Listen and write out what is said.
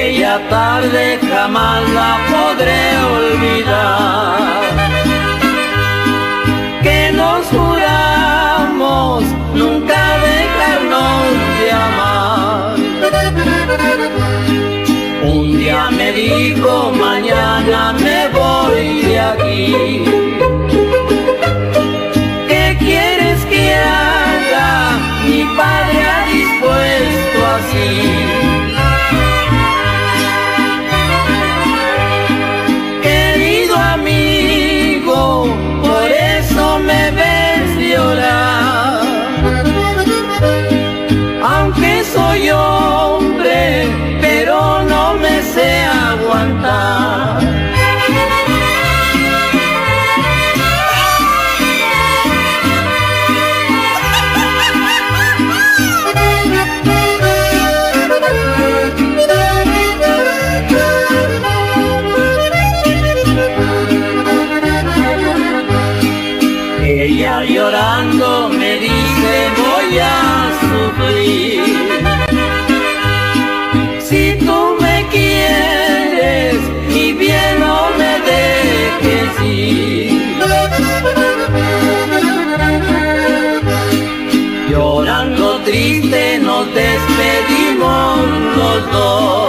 Aquella tarde jamás la podré olvidar. Que nos juramos nunca dejarnos de amar. Un día me dijo, mañana me voy soy hombre, pero no me sé aguantar. Ella llorando me dice voy a Llorando triste nos despedimos los dos.